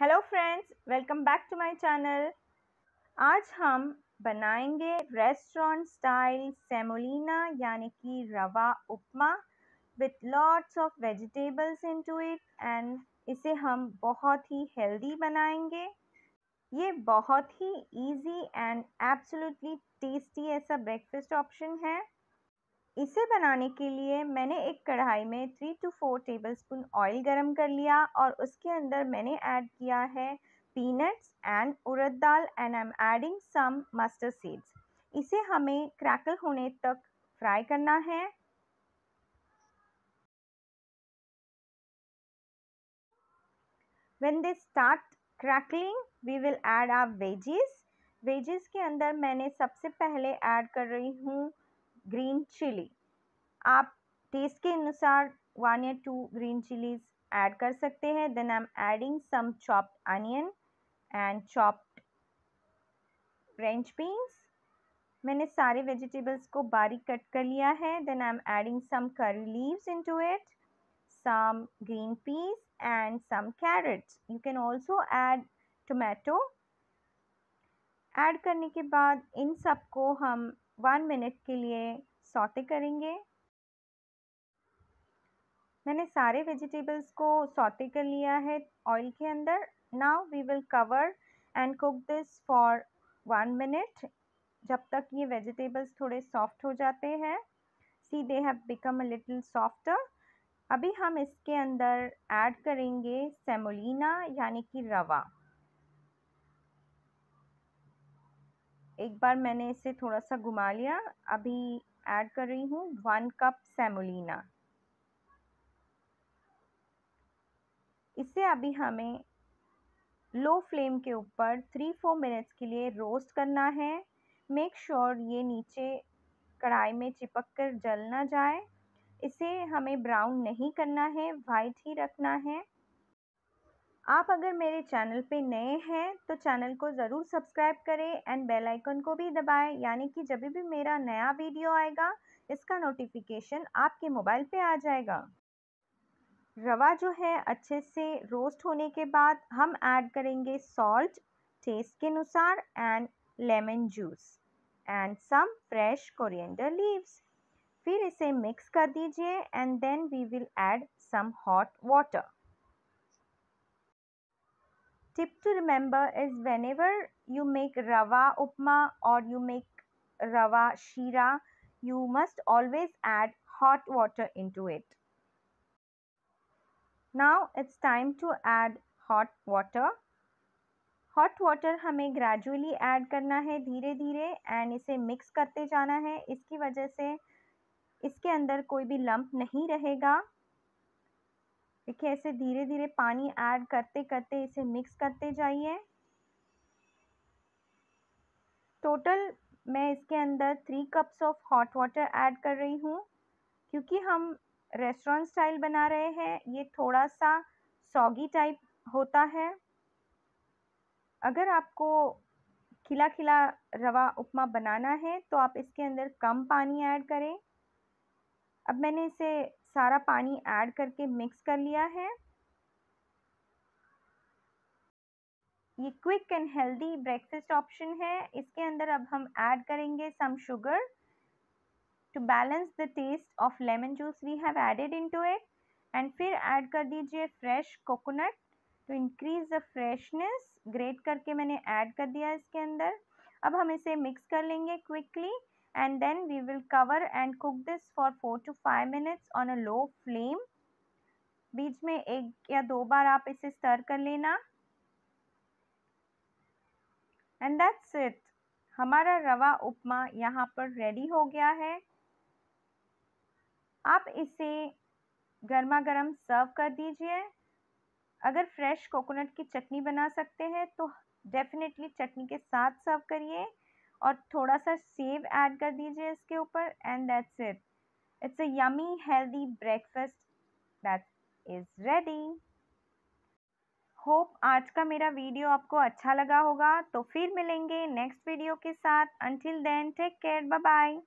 Hello friends welcome back to my channel आज हम बनाएँगे रेस्टोरेंट स्टाइल सेमोलिना यानी कि rava upma with lots of vegetables into it and इसे हम बहुत ही हेल्दी बनाएँगे। ये बहुत ही इजी एंड एब्सोल्युटली टेस्टी ऐसा ब्रेकफास्ट ऑप्शन है। इसे बनाने के लिए मैंने एक कढ़ाई में three to four tablespoon oil गरम कर लिया और उसके अंदर मैंने ऐड किया है peanuts and urad dal and I am adding some mustard seeds इसे हमें क्रैकल होने तक फ्राई करना है। When they start crackling, we will add our veggies. Wages के अंदर मैंने सबसे पहले ऐड कर रही हूँ ग्रीन चिली। आप टेस्ट के अनुसार वन या टू ग्रीन चिलीज ऐड कर सकते हैं। Then I am adding some chopped onion and chopped French beans मैंने सारे वेजिटेबल्स को बारीक कट कर लिया है। Then I am adding some curry leaves into it some green peas and some carrots you can also add tomato add करने के बाद इन सबको हम वन मिनट के लिए सौते करेंगे। मैंने सारे वेजिटेबल्स को सौते कर लिया है ऑयल के अंदर। Now we will cover and cook this for one minute. जब तक ये वेजिटेबल्स थोड़े सॉफ्ट हो जाते हैं see they have become a little softer अभी हम इसके अंदर ऐड करेंगे सेमोलिना, यानी कि रवा। एक बार मैंने इसे थोड़ा सा घुमा लिया। अभी ऐड कर रही हूँ वन कप सेमोलिना। इसे अभी हमें लो फ्लेम के ऊपर थ्री फोर मिनट्स के लिए रोस्ट करना है। मेक श्योर sure ये नीचे कढ़ाई में चिपक कर जल ना जाए। इसे हमें ब्राउन नहीं करना है वाइट ही रखना है। आप अगर मेरे चैनल पे नए हैं तो चैनल को ज़रूर सब्सक्राइब करें एंड बेल आइकन को भी दबाएँ, यानी कि जब भी मेरा नया वीडियो आएगा, इसका नोटिफिकेशन आपके मोबाइल पे आ जाएगा। रवा जो है, अच्छे से रोस्ट होने के बाद हम ऐड करेंगे सॉल्ट, टेस्ट के अनुसार, and lemon juice, and some fresh coriander leaves. फिर इसे मिक्स कर दीजिए, and then we will add some hot water. Tip to remember is whenever you make rava upma or you make rava shira you must always add hot water into it now it's time to add hot water hot water हमें gradually add करना है धीरे धीरे and इसे mix करते जाना है इसकी वजह से इसके अंदर कोई भी लंप नहीं रहेगा देखिए ऐसे धीरे धीरे पानी ऐड करते करते इसे मिक्स करते जाइए। टोटल मैं इसके अंदर three cups of hot water add कर रही हूँ, क्योंकि हम रेस्टोरेंट स्टाइल बना रहे हैं, ये थोड़ा सा सॉगी टाइप होता है। अगर आपको खिला खिला रवा उपमा बनाना है तो आप इसके अंदर कम पानी ऐड करें। अब मैंने इसे सारा पानी ऐड करके मिक्स कर लिया है। ये quick and healthy breakfast option है। इसके अंदर अब हम ऐड करेंगे some sugar. To balance the taste of lemon juice we have added into it and फिर ऐड कर दीजिए fresh coconut to increase the freshness grate करके मैंने ऐड कर दिया इसके अंदर। अब हम इसे मिक्स कर लेंगे quickly and then we will cover and cook this for 4 to 5 minutes on a low flame. बीच में एक या दो बार आप इसे स्टर कर लेना। एंड दैट्स इट हमारा रवा उपमा यहाँ पर रेडी हो गया है। आप इसे गर्मा गर्म सर्व कर दीजिए। अगर फ्रेश कोकोनट की चटनी बना सकते हैं तो डेफिनेटली चटनी के साथ सर्व करिए। और थोड़ा सा सेव ऐड कर दीजिए इसके ऊपर and that's it it's a yummy healthy breakfast that is ready hope आज का मेरा वीडियो आपको अच्छा लगा होगा तो फिर मिलेंगे नेक्स्ट वीडियो के साथ. Until then take care bye bye